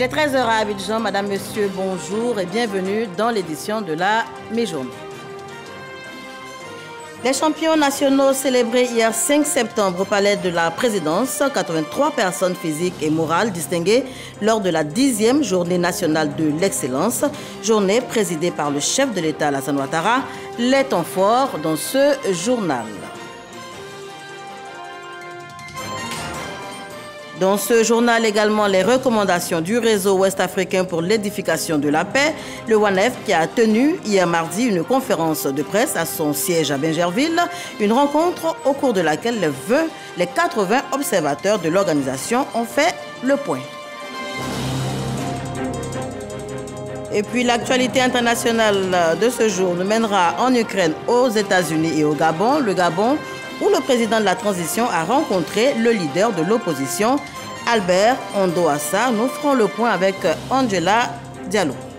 Il est 13h à Abidjan. Madame, Monsieur, bonjour et bienvenue dans l'édition de la Mi-journée. Les champions nationaux célébrés hier 5 septembre au palais de la présidence, 83 personnes physiques et morales distinguées lors de la 10e journée nationale de l'excellence, journée présidée par le chef de l'État Alassane Ouattara, les temps forts dans ce journal. Dans ce journal également, les recommandations du réseau ouest-africain pour l'édification de la paix, le WANEF qui a tenu hier mardi une conférence de presse à son siège à Bingerville, une rencontre au cours de laquelle les, les 80 observateurs de l'organisation ont fait le point. Et puis l'actualité internationale de ce jour nous mènera en Ukraine, aux États-Unis et au Gabon. Le Gabon où le président de la transition a rencontré le leader de l'opposition, Albert Ondoassa. Nous ferons le point avec Angela Diallo.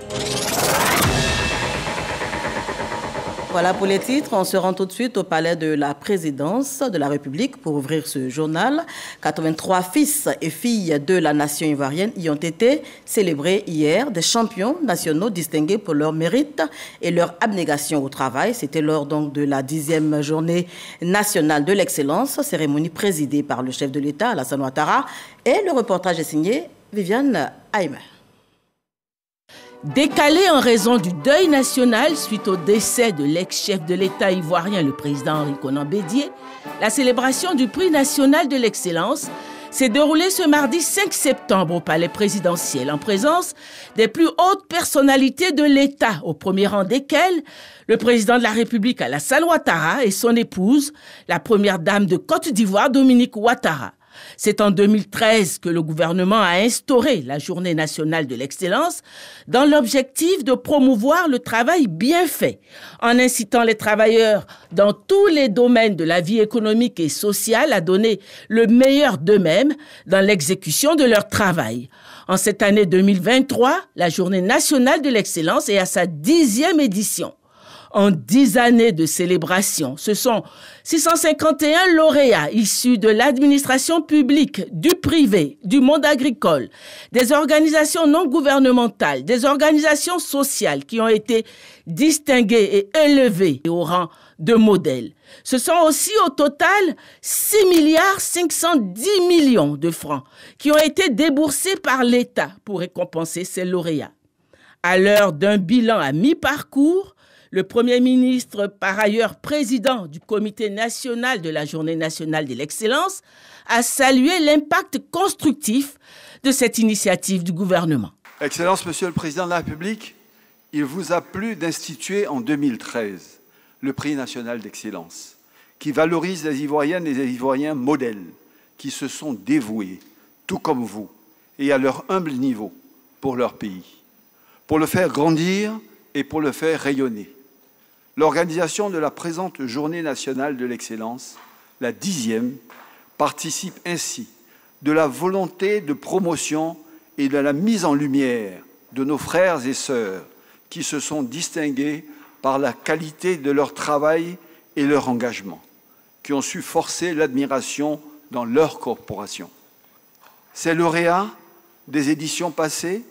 Voilà pour les titres. On se rend tout de suite au palais de la présidence de la République pour ouvrir ce journal. 83 fils et filles de la nation ivoirienne y ont été célébrés hier, des champions nationaux distingués pour leur mérite et leur abnégation au travail. C'était lors donc de la dixième journée nationale de l'excellence, cérémonie présidée par le chef de l'État, Alassane Ouattara. Et le reportage est signé Viviane Aimer. Décalé en raison du deuil national suite au décès de l'ex-chef de l'État ivoirien, le président Henri Conan Bédier, la célébration du prix national de l'excellence s'est déroulée ce mardi 5 septembre au palais présidentiel en présence des plus hautes personnalités de l'État, au premier rang desquelles le président de la République Alassane Ouattara et son épouse, la première dame de Côte d'Ivoire Dominique Ouattara. C'est en 2013 que le gouvernement a instauré la Journée nationale de l'excellence dans l'objectif de promouvoir le travail bien fait, en incitant les travailleurs dans tous les domaines de la vie économique et sociale à donner le meilleur d'eux-mêmes dans l'exécution de leur travail. En cette année 2023, la Journée nationale de l'excellence est à sa dixième édition en dix années de célébration. Ce sont 651 lauréats issus de l'administration publique, du privé, du monde agricole, des organisations non gouvernementales, des organisations sociales qui ont été distingués et élevés au rang de modèles. Ce sont aussi au total 6 milliards 510 millions de francs qui ont été déboursés par l'État pour récompenser ces lauréats. À l'heure d'un bilan à mi-parcours, le Premier ministre, par ailleurs président du Comité national de la Journée nationale de l'excellence, a salué l'impact constructif de cette initiative du gouvernement. Excellence, Monsieur le Président de la République, il vous a plu d'instituer en 2013 le prix national d'excellence, qui valorise les Ivoiriennes et les Ivoiriens modèles, qui se sont dévoués, tout comme vous, et à leur humble niveau, pour leur pays, pour le faire grandir et pour le faire rayonner. L'organisation de la présente Journée nationale de l'excellence, la dixième, participe ainsi de la volonté de promotion et de la mise en lumière de nos frères et sœurs qui se sont distingués par la qualité de leur travail et leur engagement, qui ont su forcer l'admiration dans leur corporation. Ces lauréats des éditions passées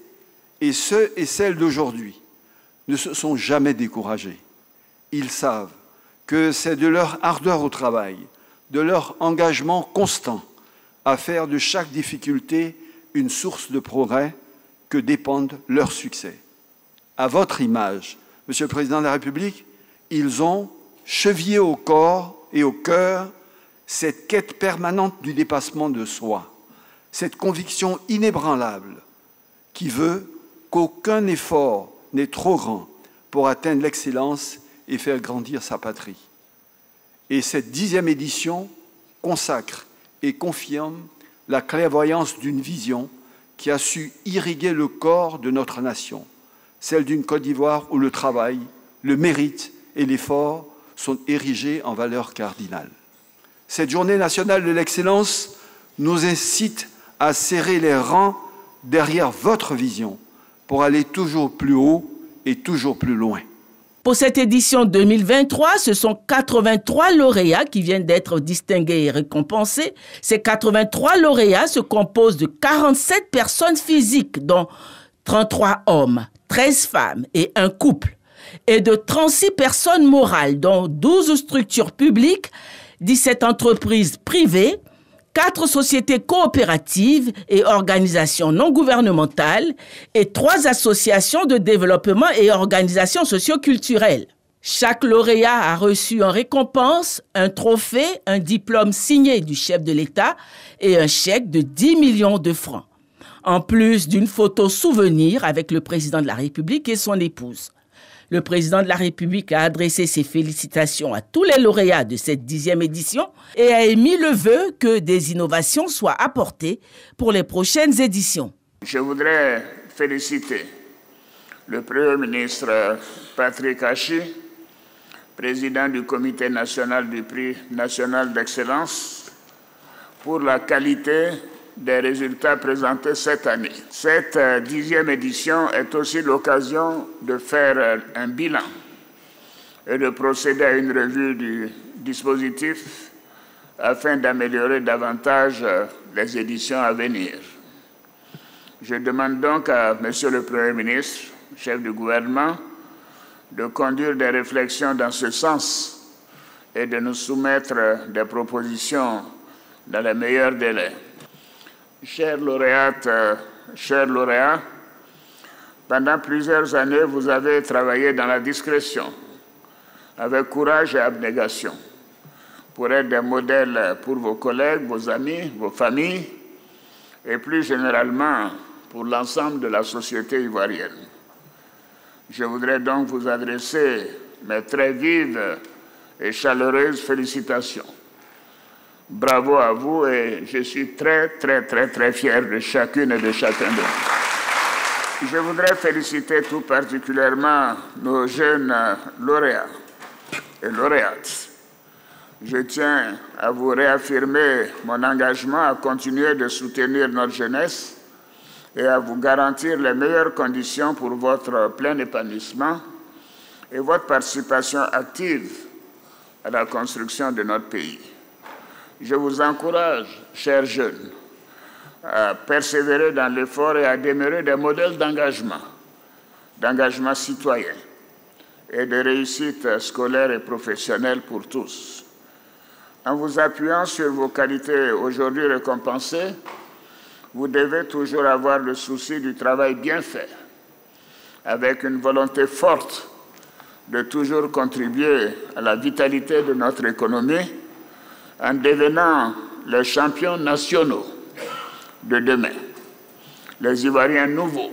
et ceux et celles d'aujourd'hui ne se sont jamais découragés ils savent que c'est de leur ardeur au travail, de leur engagement constant à faire de chaque difficulté une source de progrès que dépendent leurs succès. À votre image, Monsieur le Président de la République, ils ont chevillé au corps et au cœur cette quête permanente du dépassement de soi, cette conviction inébranlable qui veut qu'aucun effort n'est trop grand pour atteindre l'excellence et faire grandir sa patrie. Et cette dixième édition consacre et confirme la clairvoyance d'une vision qui a su irriguer le corps de notre nation, celle d'une Côte d'Ivoire où le travail, le mérite et l'effort sont érigés en valeur cardinale. Cette journée nationale de l'excellence nous incite à serrer les rangs derrière votre vision pour aller toujours plus haut et toujours plus loin. Pour cette édition 2023, ce sont 83 lauréats qui viennent d'être distingués et récompensés. Ces 83 lauréats se composent de 47 personnes physiques, dont 33 hommes, 13 femmes et un couple, et de 36 personnes morales, dont 12 structures publiques, 17 entreprises privées, 4 sociétés coopératives et organisations non gouvernementales et 3 associations de développement et organisations socioculturelles. Chaque lauréat a reçu en récompense un trophée, un diplôme signé du chef de l'État et un chèque de 10 millions de francs, en plus d'une photo souvenir avec le président de la République et son épouse. Le président de la République a adressé ses félicitations à tous les lauréats de cette dixième édition et a émis le vœu que des innovations soient apportées pour les prochaines éditions. Je voudrais féliciter le Premier ministre Patrick Hachi, président du Comité national du prix national d'excellence, pour la qualité des résultats présentés cette année. Cette euh, dixième édition est aussi l'occasion de faire euh, un bilan et de procéder à une revue du dispositif afin d'améliorer davantage euh, les éditions à venir. Je demande donc à Monsieur le Premier ministre, chef du gouvernement, de conduire des réflexions dans ce sens et de nous soumettre des propositions dans les meilleurs délais. Chère lauréate, euh, chers lauréats, pendant plusieurs années, vous avez travaillé dans la discrétion, avec courage et abnégation, pour être des modèles pour vos collègues, vos amis, vos familles, et plus généralement pour l'ensemble de la société ivoirienne. Je voudrais donc vous adresser mes très vives et chaleureuses félicitations Bravo à vous et je suis très, très, très, très fier de chacune et de chacun de vous. Je voudrais féliciter tout particulièrement nos jeunes lauréats et lauréates. Je tiens à vous réaffirmer mon engagement à continuer de soutenir notre jeunesse et à vous garantir les meilleures conditions pour votre plein épanouissement et votre participation active à la construction de notre pays. Je vous encourage, chers jeunes, à persévérer dans l'effort et à demeurer des modèles d'engagement, d'engagement citoyen et de réussite scolaire et professionnelle pour tous. En vous appuyant sur vos qualités aujourd'hui récompensées, vous devez toujours avoir le souci du travail bien fait, avec une volonté forte de toujours contribuer à la vitalité de notre économie en devenant les champions nationaux de demain, les Ivoiriens nouveaux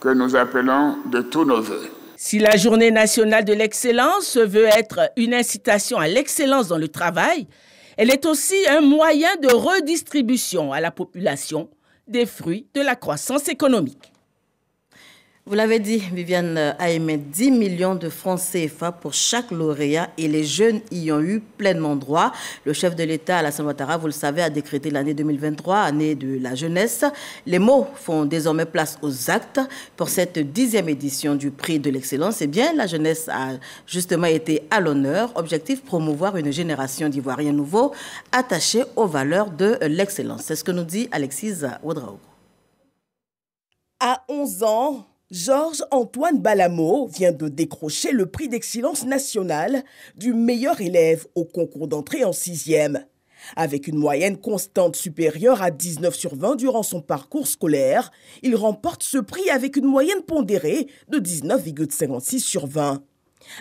que nous appelons de tous nos voeux. Si la journée nationale de l'excellence veut être une incitation à l'excellence dans le travail, elle est aussi un moyen de redistribution à la population des fruits de la croissance économique. Vous l'avez dit, Viviane a émis 10 millions de francs CFA pour chaque lauréat et les jeunes y ont eu pleinement droit. Le chef de l'État, Alassane Ouattara, vous le savez, a décrété l'année 2023, année de la jeunesse. Les mots font désormais place aux actes. Pour cette dixième édition du prix de l'excellence, eh bien, la jeunesse a justement été à l'honneur. Objectif, promouvoir une génération d'Ivoiriens nouveaux attachés aux valeurs de l'excellence. C'est ce que nous dit Alexis Ouadraogo. À 11 ans, Georges-Antoine Balamo vient de décrocher le prix d'excellence nationale du meilleur élève au concours d'entrée en sixième. Avec une moyenne constante supérieure à 19 sur 20 durant son parcours scolaire, il remporte ce prix avec une moyenne pondérée de 19,56 sur 20.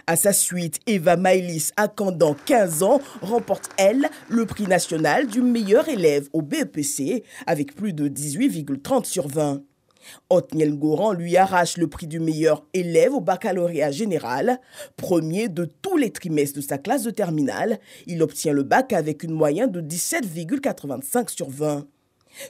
À sa suite, Eva Maïlis Akandan, 15 ans, remporte, elle, le prix national du meilleur élève au BEPC avec plus de 18,30 sur 20. Otniel Goran lui arrache le prix du meilleur élève au baccalauréat général. Premier de tous les trimestres de sa classe de terminale, il obtient le bac avec une moyenne de 17,85 sur 20.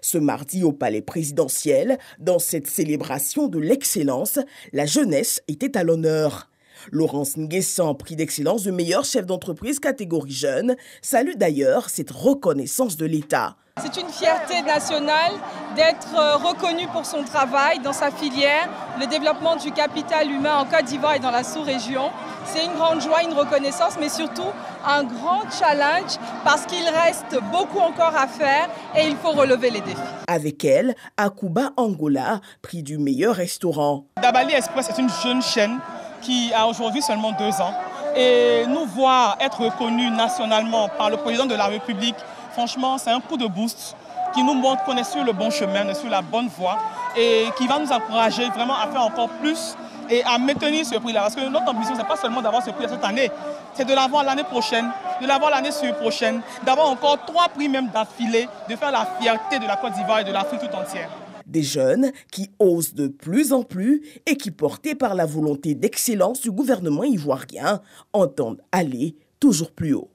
Ce mardi au palais présidentiel, dans cette célébration de l'excellence, la jeunesse était à l'honneur. Laurence Nguessan, prix d'excellence de meilleur chef d'entreprise catégorie jeune, salue d'ailleurs cette reconnaissance de l'État. C'est une fierté nationale d'être euh, reconnu pour son travail dans sa filière, le développement du capital humain en Côte d'Ivoire et dans la sous-région. C'est une grande joie, une reconnaissance, mais surtout un grand challenge parce qu'il reste beaucoup encore à faire et il faut relever les défis. Avec elle, Akuba Angola, prix du meilleur restaurant. Dabali Express est une jeune chaîne qui a aujourd'hui seulement deux ans. Et nous voir être reconnus nationalement par le président de la République, franchement, c'est un coup de boost qui nous montre qu'on est sur le bon chemin, est sur la bonne voie et qui va nous encourager vraiment à faire encore plus et à maintenir ce prix-là. Parce que notre ambition, ce n'est pas seulement d'avoir ce prix cette année, c'est de l'avoir l'année prochaine, de l'avoir l'année prochaine, d'avoir encore trois prix même d'affilée, de faire la fierté de la Côte d'Ivoire et de l'Afrique tout entière. Des jeunes qui osent de plus en plus et qui, portés par la volonté d'excellence du gouvernement ivoirien, entendent aller toujours plus haut.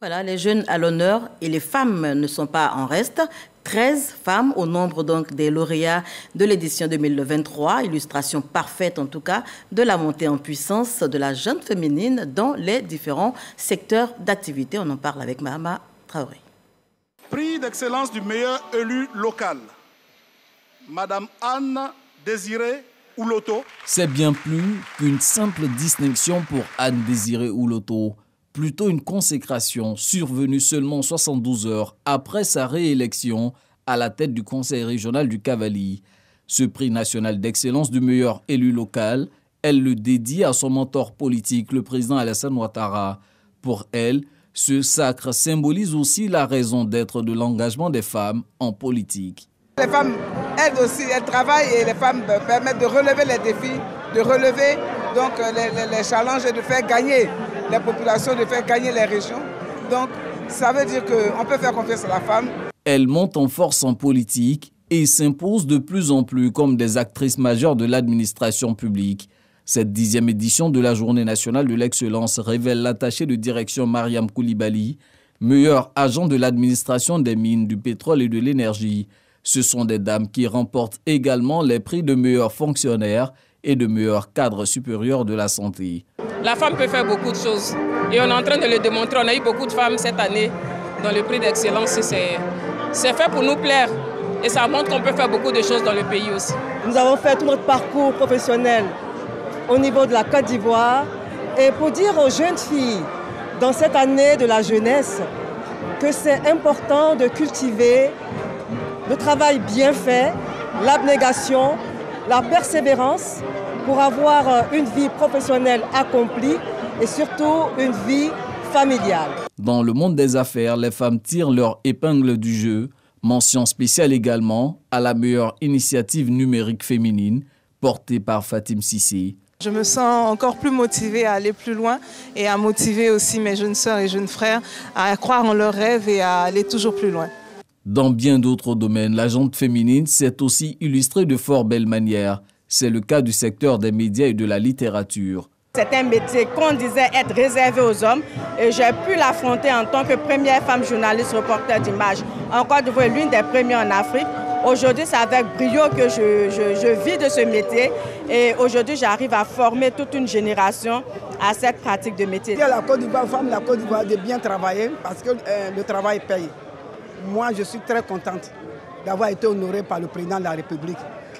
Voilà, les jeunes à l'honneur et les femmes ne sont pas en reste. 13 femmes au nombre donc des lauréats de l'édition 2023, illustration parfaite en tout cas de la montée en puissance de la jeune féminine dans les différents secteurs d'activité. On en parle avec Mahama Traoré. Prix d'excellence du meilleur élu local. Madame Anne Désirée Ouloto. C'est bien plus qu'une simple distinction pour Anne Désirée Ouloto plutôt une consécration survenue seulement 72 heures après sa réélection à la tête du Conseil régional du Cavalier. Ce prix national d'excellence du meilleur élu local, elle le dédie à son mentor politique, le président Alassane Ouattara. Pour elle, ce sacre symbolise aussi la raison d'être de l'engagement des femmes en politique. Les femmes, elles aussi, elles travaillent et les femmes permettent de relever les défis, de relever donc les, les challenges et de faire gagner les populations, de faire gagner les régions. Donc, ça veut dire qu'on peut faire confiance à la femme. Elle monte en force en politique et s'impose de plus en plus comme des actrices majeures de l'administration publique. Cette dixième édition de la Journée nationale de l'excellence révèle l'attaché de direction Mariam Koulibaly, meilleur agent de l'administration des mines, du pétrole et de l'énergie. Ce sont des dames qui remportent également les prix de meilleurs fonctionnaires et de meilleurs cadres supérieurs de la santé. La femme peut faire beaucoup de choses et on est en train de le démontrer. On a eu beaucoup de femmes cette année dans le prix d'excellence. C'est fait pour nous plaire et ça montre qu'on peut faire beaucoup de choses dans le pays aussi. Nous avons fait tout notre parcours professionnel au niveau de la Côte d'Ivoire et pour dire aux jeunes filles dans cette année de la jeunesse que c'est important de cultiver le travail bien fait, l'abnégation, la persévérance pour avoir euh, une vie professionnelle accomplie et surtout une vie familiale. Dans le monde des affaires, les femmes tirent leur épingle du jeu. Mention spéciale également à la meilleure initiative numérique féminine portée par Fatim Sissi. Je me sens encore plus motivée à aller plus loin et à motiver aussi mes jeunes sœurs et jeunes frères à croire en leurs rêves et à aller toujours plus loin. Dans bien d'autres domaines, la jante féminine s'est aussi illustrée de fort belle manière. C'est le cas du secteur des médias et de la littérature. C'est un métier qu'on disait être réservé aux hommes et j'ai pu l'affronter en tant que première femme journaliste reporter d'image. Encore de d'Ivoire, l'une des premières en Afrique. Aujourd'hui, c'est avec brio que je, je, vis de ce métier et aujourd'hui, j'arrive à former toute une génération à cette pratique de métier. La Côte d'Ivoire, femme, la Côte d'Ivoire de bien travailler parce que euh, le travail paye. Moi, je suis très contente d'avoir été honorée par le président de la République.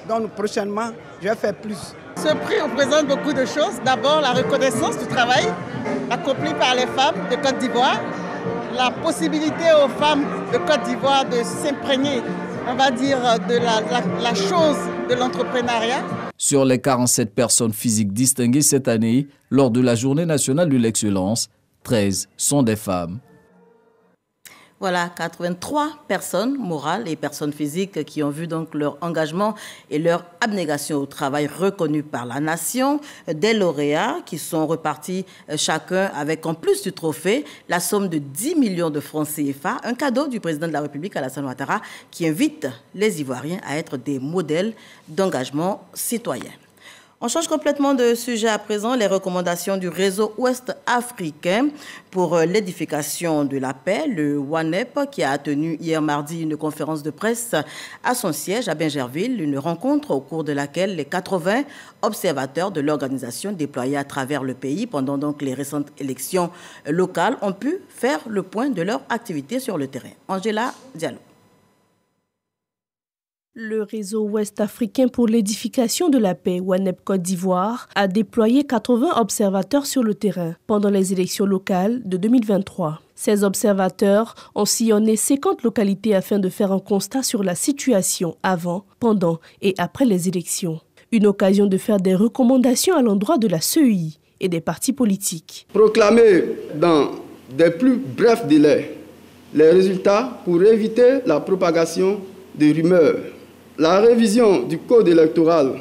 Donc prochainement, je vais faire plus. Ce prix représente beaucoup de choses. D'abord, la reconnaissance du travail accompli par les femmes de Côte d'Ivoire, la possibilité aux femmes de Côte d'Ivoire de s'imprégner, on va dire, de la, chose de l'entrepreneuriat. Sur les 47 personnes physiques distinguées cette année lors de la Journée nationale de l'excellence, 13 sont des femmes. Voilà, 83 personnes morales et personnes physiques qui ont vu donc leur engagement et leur abnégation au travail reconnu par la nation. Des lauréats qui sont repartis euh, chacun avec, en plus du trophée, la somme de 10 millions de francs CFA, un cadeau du président de la République, Alassane Ouattara, qui invite les Ivoiriens à être des modèles d'engagement citoyen. On change complètement de sujet à présent. Les recommandations du réseau ouest africain pour euh, l'édification de la paix, le WANEP, qui a tenu hier mardi une conférence de presse à son siège à Bingerville, une rencontre au cours de laquelle les 80 observateurs de l'organisation déployés à travers le pays pendant donc les récentes élections locales ont pu faire le point de leur activité sur le terrain. Angela Diallo. Le réseau ouest africain pour l'édification de la paix, WANEP Côte d'Ivoire, a déployé 80 observateurs sur le terrain pendant les élections locales de 2023. Ces observateurs ont sillonné 50 localités afin de faire un constat sur la situation avant, pendant et après les élections. Une occasion de faire des recommandations à l'endroit de la CEI et des partis politiques. Proclamer dans des plus brefs délais les résultats pour éviter la propagation des rumeurs la révision du code électoral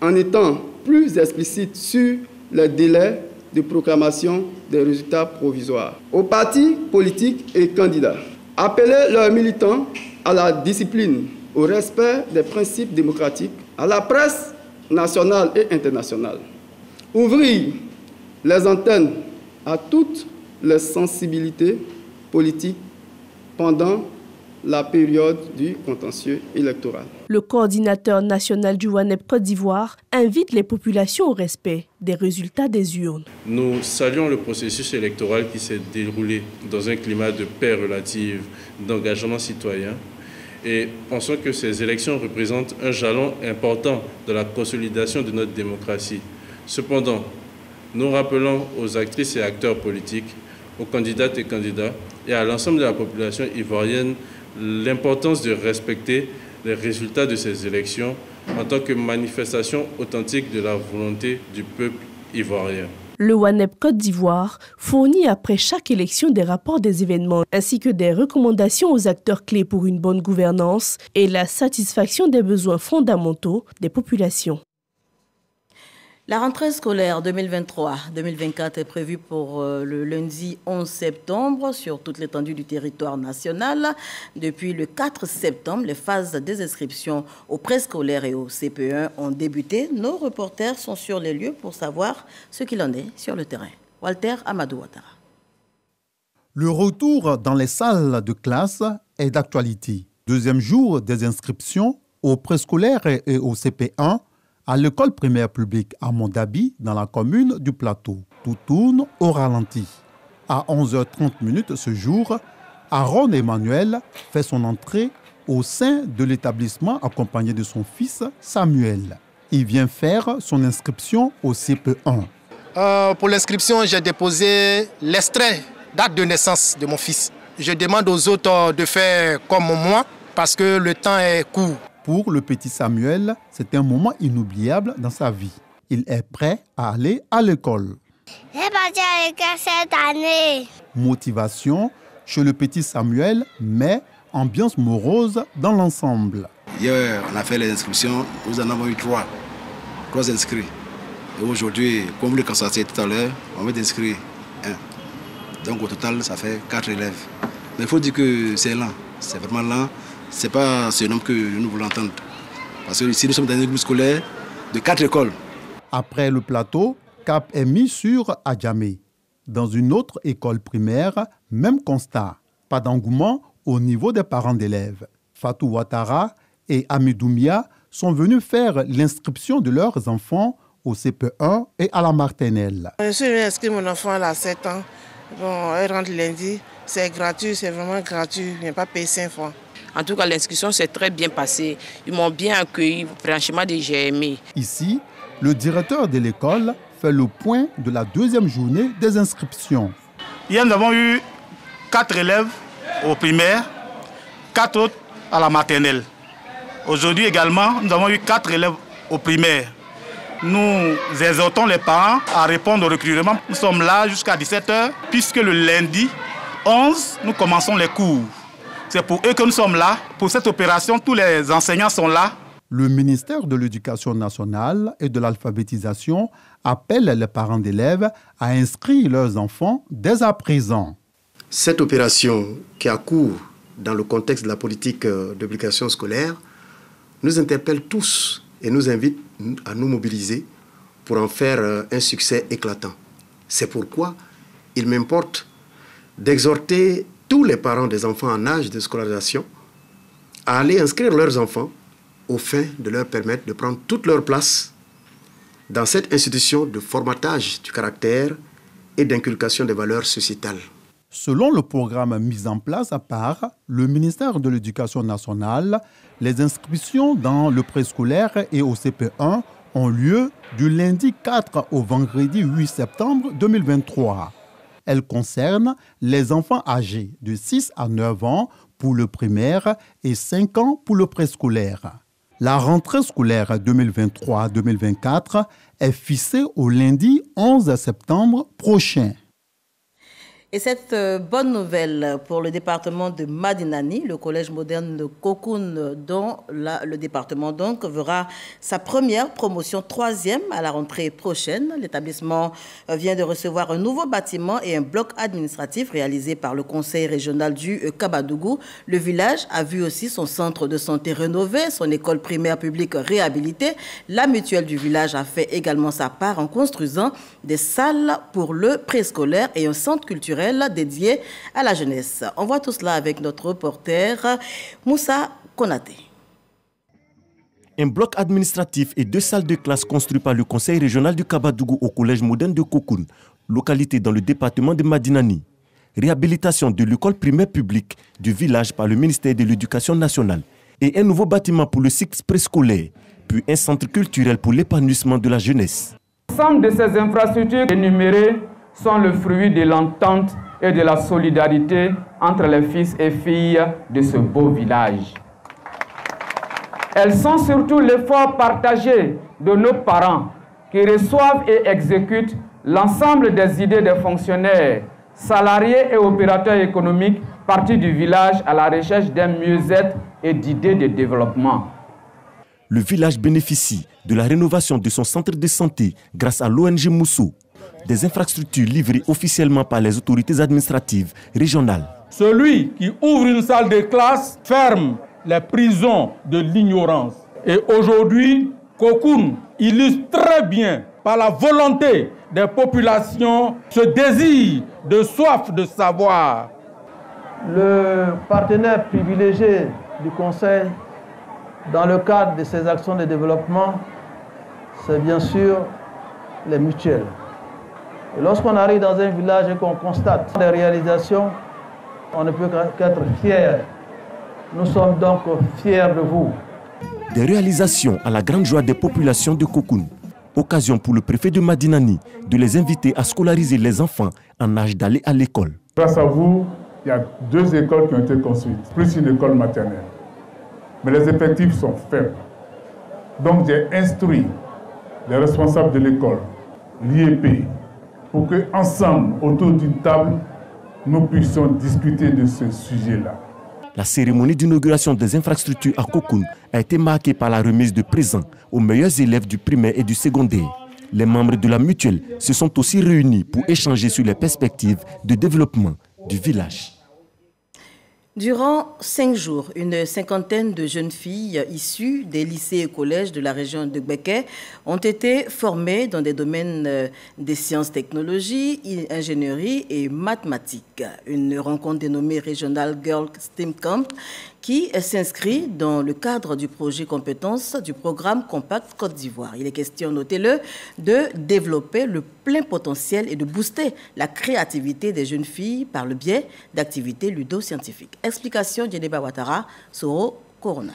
en étant plus explicite sur les délais de proclamation des résultats provisoires. Aux partis politiques et candidats, appeler leurs militants à la discipline, au respect des principes démocratiques, à la presse nationale et internationale. Ouvrir les antennes à toutes les sensibilités politiques pendant la période du contentieux électoral. Le coordinateur national du WANEP Côte d'Ivoire invite les populations au respect des résultats des urnes. Nous saluons le processus électoral qui s'est déroulé dans un climat de paix relative, d'engagement citoyen et pensons que ces élections représentent un jalon important de la consolidation de notre démocratie. Cependant, nous rappelons aux actrices et acteurs politiques, aux candidates et candidats et à l'ensemble de la population ivoirienne l'importance de respecter les résultats de ces élections en tant que manifestation authentique de la volonté du peuple ivoirien. Le WANEP Côte d'Ivoire fournit après chaque élection des rapports des événements ainsi que des recommandations aux acteurs clés pour une bonne gouvernance et la satisfaction des besoins fondamentaux des populations. La rentrée scolaire 2023-2024 est prévue pour euh, le lundi 11 septembre sur toute l'étendue du territoire national. Depuis le 4 septembre, les phases des inscriptions au préscolaire et au CPE ont débuté. Nos reporters sont sur les lieux pour savoir ce qu'il en est sur le terrain. Walter Amadou Ouattara. Le retour dans les salles de classe est d'actualité. Deuxième jour des inscriptions au préscolaire et au CP1 à l'école primaire publique à Mondabi, dans la commune du Plateau. Tout tourne au ralenti. À 11h30 ce jour, Aaron Emmanuel fait son entrée au sein de l'établissement accompagné de son fils Samuel. Il vient faire son inscription au CP1. Euh, pour l'inscription, j'ai déposé l'extrait date de naissance de mon fils. Je demande aux autres de faire comme moi parce que le temps est court. Pour le petit Samuel, c'est un moment inoubliable dans sa vie. Il est prêt à aller à l'école. J'ai parti à l'école cette année. Motivation chez le petit Samuel, mais ambiance morose dans l'ensemble. Hier, on a fait les inscriptions. Nous en avons eu trois. Trois inscrits. Et aujourd'hui, comme vous le constatez tout à l'heure, on va inscrire un. Donc au total, ça fait quatre élèves. Mais il faut dire que c'est lent. C'est vraiment lent ce n'est pas ce nom que nous voulons entendre. Parce que ici, nous sommes dans un groupe scolaire de quatre écoles. Après le plateau, cap est mis sur Adjamé. Dans une autre école primaire, même constat. Pas d'engouement au niveau des parents d'élèves. Fatou Ouattara et Amidoumia sont venus faire l'inscription de leurs enfants au CP1 et à la Martinelle. Je suis inscrit mon enfant à 7 ans. Bon, elle rentre lundi. C'est gratuit, c'est vraiment gratuit. Je n'ai pas payé 5 fois. En tout cas, l'inscription s'est très bien passée. Ils m'ont bien accueilli. Franchement, j'ai aimé. Ici, le directeur de l'école fait le point de la deuxième journée des inscriptions. Hier, nous avons eu quatre élèves au primaire, quatre autres à la maternelle. Aujourd'hui également, nous avons eu quatre élèves au primaire. Nous exhortons les parents à répondre au recrutement. Nous sommes là jusqu'à 17h, puisque le lundi 11, nous commençons les cours. C'est pour eux que nous sommes là. Pour cette opération, tous les enseignants sont là. Le ministère de l'Éducation nationale et de l'alphabétisation appelle les parents d'élèves à inscrire leurs enfants dès à présent. Cette opération qui a cours dans le contexte de la politique euh, d'éducation scolaire nous interpelle tous et nous invite à nous mobiliser pour en faire euh, un succès éclatant. C'est pourquoi il m'importe d'exhorter tous les parents des enfants en âge de scolarisation à aller inscrire leurs enfants au fin de leur permettre de prendre toute leur place dans cette institution de formatage du caractère et d'inculcation des valeurs sociétales. Selon le programme mis en place par le ministère de l'Éducation nationale, les inscriptions dans le préscolaire et au CP1 ont lieu du lundi 4 au vendredi 8 septembre 2023. Elles concernent les enfants âgés de 6 à 9 ans pour le primaire et 5 ans pour le préscolaire. La rentrée scolaire 2023-2024 est fixée au lundi 11 septembre prochain. Et cette euh, bonne nouvelle pour le département de Madinani, le collège moderne de Cocoon, dont le département donc verra sa première promotion troisième à la rentrée prochaine. L'établissement euh, vient de recevoir un nouveau bâtiment et un bloc administratif réalisé par le conseil régional du euh, Kabadougou. Le village a vu aussi son centre de santé rénové, son école primaire publique réhabilitée. La mutuelle du village a fait également sa part en construisant des salles pour le préscolaire et un centre culturel dédié à la jeunesse. On voit tout cela avec notre reporter Moussa Konaté. Un bloc administratif et deux salles de classe construits par le conseil régional du Kabadougou au collège moderne de Kokoun, localité dans le département de Madinani. Réhabilitation de l'école primaire publique du village par le ministère de l'Éducation nationale. Et un nouveau bâtiment pour le cycle préscolaire, puis un centre culturel pour l'épanouissement de la jeunesse. L'ensemble de ces infrastructures énumérées sont le fruit de l'entente et de la solidarité entre les fils et filles de ce beau village. Elles sont surtout l'effort partagé de nos parents qui reçoivent et exécutent l'ensemble des idées des fonctionnaires, salariés et opérateurs économiques partis du village à la recherche d'un mieux-être et d'idées de développement. Le village bénéficie de la rénovation de son centre de santé grâce à l'ONG Moussou, des infrastructures livrées officiellement par les autorités administratives régionales. Celui qui ouvre une salle de classe ferme les prisons de l'ignorance. Et aujourd'hui, Cocoon illustre très bien par la volonté des populations ce désir de soif de savoir. Le partenaire privilégié du Conseil dans le cadre de ces actions de développement, c'est bien sûr les mutuelles. Et lorsqu'on arrive dans un village et qu'on constate des réalisations, on ne peut qu'être fier. Nous sommes donc fiers de vous. Des réalisations à la grande joie des populations de Cocoon. Occasion pour le préfet de Madinani de les inviter à scolariser les enfants en âge d'aller à l'école. Grâce à vous, il y a deux écoles qui ont été construites, plus une école maternelle. Mais les effectifs sont faibles. Donc j'ai instruit les responsables de l'école, l'IEP, pour que ensemble, autour d'une table, nous puissions discuter de ce sujet-là. La cérémonie d'inauguration des infrastructures à Cocoon a été marquée par la remise de présents aux meilleurs élèves du primaire et du secondaire. Les membres de la mutuelle se sont aussi réunis pour échanger sur les perspectives de développement du village. Durant cinq jours, une cinquantaine de jeunes filles issues des lycées et collèges de la région de Gbeke ont été formées dans des domaines euh, des sciences, technologies, ingénierie et mathématiques. Une rencontre dénommée Regional Girl STEAM Camp qui s'inscrit dans le cadre du projet compétences du programme Compact Côte d'Ivoire. Il est question, notez-le, de développer le plein potentiel et de booster la créativité des jeunes filles par le biais d'activités ludo-scientifiques. Explication Djeneba Ouattara, Soro Corona.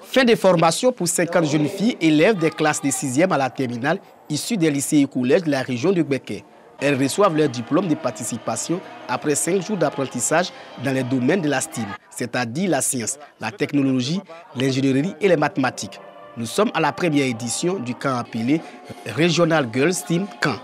Fin de formation pour 50 jeunes filles élèves des classes de 6e à la terminale issues des lycées et collèges de la région de Gbeke. Elles reçoivent leur diplôme de participation après 5 jours d'apprentissage dans les domaines de la STEAM, c'est-à-dire la science, la technologie, l'ingénierie et les mathématiques. Nous sommes à la première édition du camp appelé Regional Girls STEAM Camp,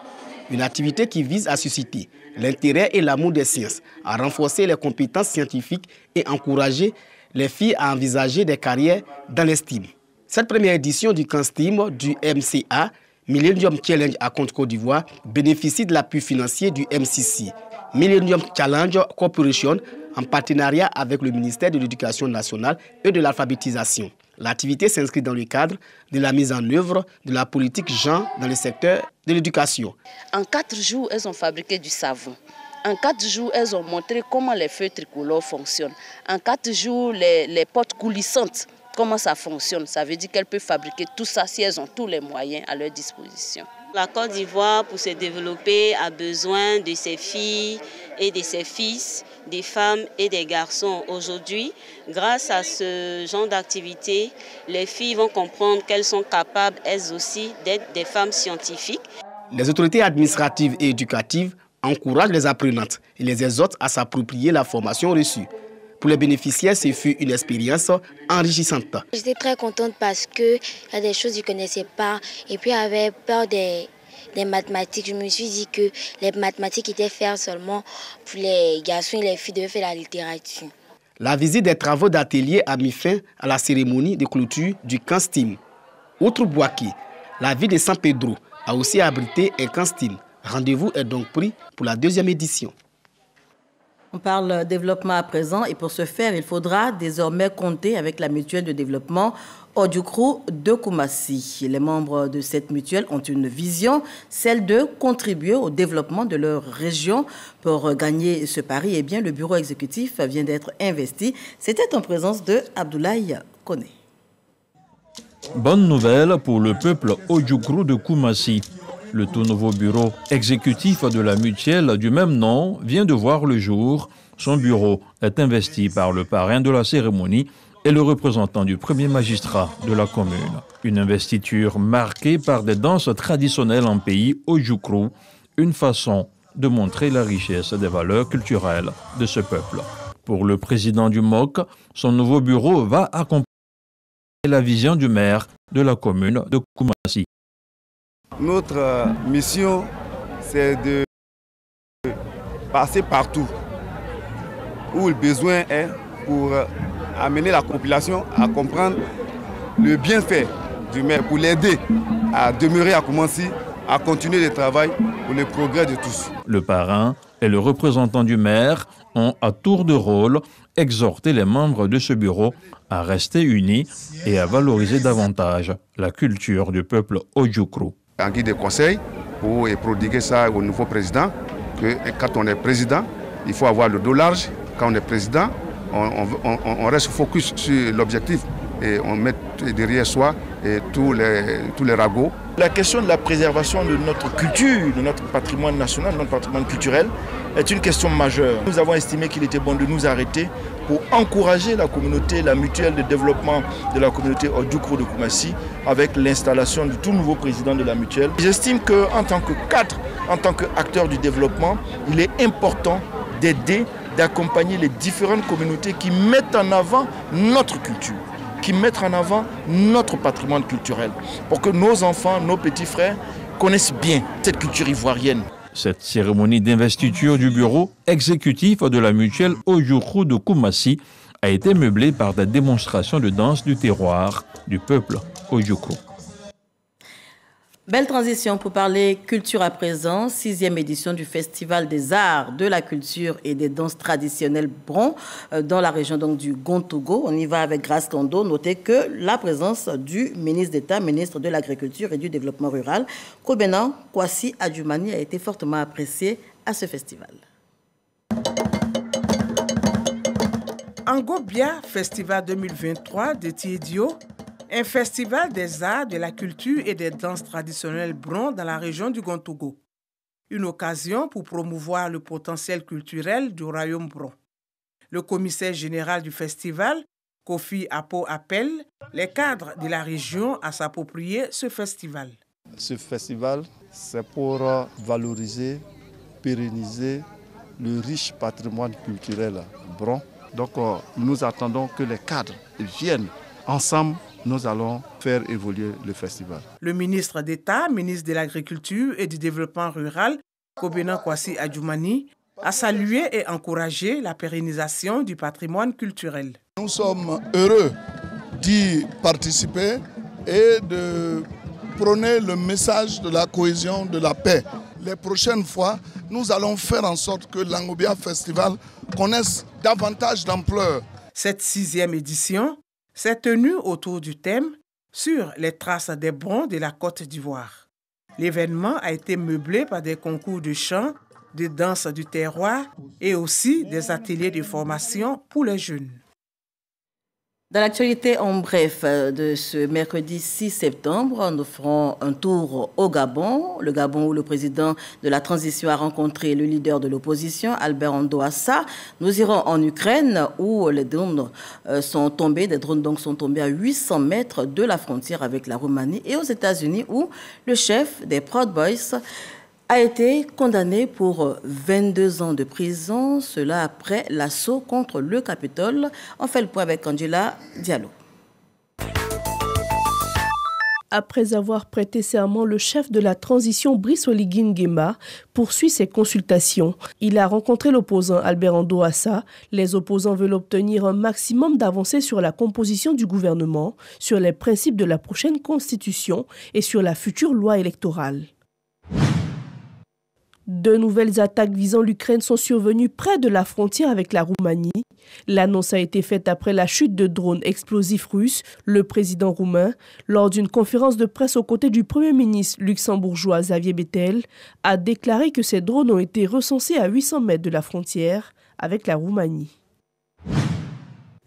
une activité qui vise à susciter l'intérêt et l'amour des sciences, à renforcer les compétences scientifiques et encourager les filles à envisager des carrières dans les STEAM. Cette première édition du camp STEAM du MCA, Millennium Challenge à Compte Côte d'Ivoire, bénéficie de l'appui financier du MCC, Millennium Challenge Corporation, en partenariat avec le ministère de l'Éducation nationale et de l'alphabétisation. L'activité s'inscrit dans le cadre de la mise en œuvre de la politique genre dans le secteur de l'éducation. En quatre jours, elles ont fabriqué du savon. En quatre jours, elles ont montré comment les feux tricolores fonctionnent. En quatre jours, les, les portes coulissantes, comment ça fonctionne? Ça veut dire qu'elles peuvent fabriquer tout ça si elles ont tous les moyens à leur disposition. La Côte d'Ivoire, pour se développer, a besoin de ses filles et de ses fils, des femmes et des garçons. Aujourd'hui, grâce à ce genre d'activité, les filles vont comprendre qu'elles sont capables, elles aussi, d'être des femmes scientifiques. Les autorités administratives et éducatives encouragent les apprenantes et les exhortent à s'approprier la formation reçue. Pour les bénéficiaires, ce fut une expérience enrichissante. J'étais très contente parce qu'il y a des choses que je ne connaissais pas. Et puis, j'avais peur des, des mathématiques. Je me suis dit que les mathématiques étaient faites seulement pour les garçons et les filles devaient faire la littérature. La visite des travaux d'atelier a mis fin à la cérémonie de clôture du camp STEAM. Outre Boaki, la ville de San Pedro a aussi abrité un camp STEAM. Rendez-vous est donc pris pour la deuxième édition. On parle développement à présent et pour ce faire, il faudra désormais compter avec la mutuelle de développement Odukru de Koumassi. Les membres de cette mutuelle ont une vision, celle de contribuer au développement de leur région. Pour gagner ce pari, eh bien, le bureau exécutif vient d'être investi. C'était en présence de Abdoulaye Kone. Bonne nouvelle pour le peuple Odukru de Koumassi. Le tout nouveau bureau exécutif de la mutuelle du même nom vient de voir le jour. Son bureau est investi par le parrain de la cérémonie et le représentant du premier magistrat de la commune. Une investiture marquée par des danses traditionnelles en pays Ojukru, une façon de montrer la richesse des valeurs culturelles de ce peuple. Pour le président du MOC, son nouveau bureau va accompagner la vision du maire de la commune de Koumassi. Notre mission, c'est de passer partout où le besoin est pour amener la population à comprendre le bienfait du maire, pour l'aider à demeurer à Koumassi, à continuer le travail pour le progrès de tous. Le parrain et le représentant du maire ont à tour de rôle exhorté les membres de ce bureau à rester unis et à valoriser davantage la culture du peuple Ojukru en guide de conseil pour prodiguer ça au nouveau président. Que quand on est président, il faut avoir le dos large. Quand on est président, on, on reste focus sur l'objectif et on met derrière soi tous, les, ragots. La question de la préservation de notre culture, de notre patrimoine national, de notre patrimoine culturel, est une question majeure. Nous avons estimé qu'il était bon de nous arrêter pour encourager la communauté, la mutuelle de développement de la communauté Odukro de Koumassi avec l'installation du tout nouveau président de la mutuelle. J'estime qu'en tant que cadre, en tant qu'acteur du développement, il est important d'aider, d'accompagner les différentes communautés qui mettent en avant notre culture qui mettent en avant notre patrimoine culturel pour que nos enfants, nos petits frères connaissent bien cette culture ivoirienne. Cette cérémonie d'investiture du bureau exécutif de la mutuelle Ojukru de Koumassi a été meublée par des démonstrations de danse du terroir du peuple Ojukru. Belle transition pour parler culture à présent. Sixième édition du Festival des arts, de la culture et des danses traditionnelles Bron dans la région donc, du Gontogo. On y va avec Grace Kondo. Notez que la présence du ministre d'État, ministre de l'Agriculture et du Développement rural, Kobena Kwasi Adjumani, a été fortement apprécié à ce festival. Angobia Festival 2023 de Tiedio un festival des arts, de la culture et des danses traditionnelles bron dans la région du Gontogo. Une occasion pour promouvoir le potentiel culturel du royaume bron. Le commissaire général du festival, Kofi Apo, appelle les cadres de la région à s'approprier ce festival. Ce festival, c'est pour valoriser, pérenniser le riche patrimoine culturel bron. Donc, nous attendons que les cadres viennent ensemble nous allons faire évoluer le festival. Le ministre d'État, ministre de l'Agriculture et du Développement rural, Kobena Kwasi Adjoumani, a salué et encouragé la pérennisation du patrimoine culturel. Nous sommes heureux d'y participer et de prôner le message de la cohésion, de la paix. Les prochaines fois, nous allons faire en sorte que l'Angobia Festival connaisse davantage d'ampleur. Cette sixième édition s'est tenu autour du thème sur les traces des bronzes de la Côte d'Ivoire. L'événement a été meublé par des concours de chant, de danse du terroir et aussi des ateliers de formation pour les jeunes. Dans l'actualité en bref euh, de ce mercredi 6 septembre, nous ferons un tour au Gabon, le Gabon où le président de la transition a rencontré le leader de l'opposition, Albert Andoassa. Nous irons en Ukraine où les drones euh, sont tombés, des drones donc sont tombés à 800 mètres de la frontière avec la Roumanie et aux États-Unis où le chef des Proud Boys a été condamné pour 22 ans de prison, cela après l'assaut contre le Capitole. On fait le point avec Angela Diallo. Après avoir prêté serment, le chef de la transition, Brice Oligui Nguema, poursuit ses consultations. Il a rencontré l'opposant Albert Andoassa. Les opposants veulent obtenir un maximum d'avancées sur la composition du gouvernement, sur les principes de la prochaine constitution et sur la future loi électorale. Deux nouvelles attaques visant l'Ukraine sont survenues près de la frontière avec la Roumanie. L'annonce a été faite après la chute de drones explosifs russes. Le président roumain, lors d'une conférence de presse aux côtés du Premier ministre luxembourgeois Xavier Bettel, a déclaré que ces drones ont été recensés à 800 mètres de la frontière avec la Roumanie.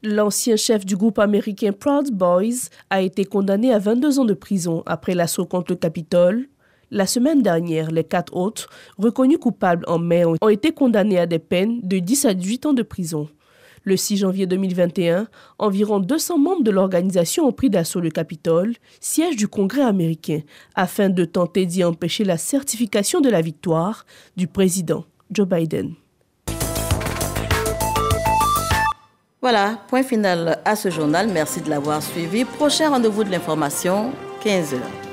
L'ancien chef du groupe américain Proud Boys a été condamné à 22 ans de prison après l'assaut contre le Capitole. La semaine dernière, les quatre autres, reconnus coupables en mai, ont été condamnés à des peines de 10 à 18 ans de prison. Le 6 janvier 2021, environ 200 membres de l'organisation ont pris d'assaut le Capitole, siège du Congrès américain, afin de tenter d'y empêcher la certification de la victoire du président Joe Biden. Voilà, point final à ce journal. Merci de l'avoir suivi. Prochain rendez-vous de l'information, 15 heures.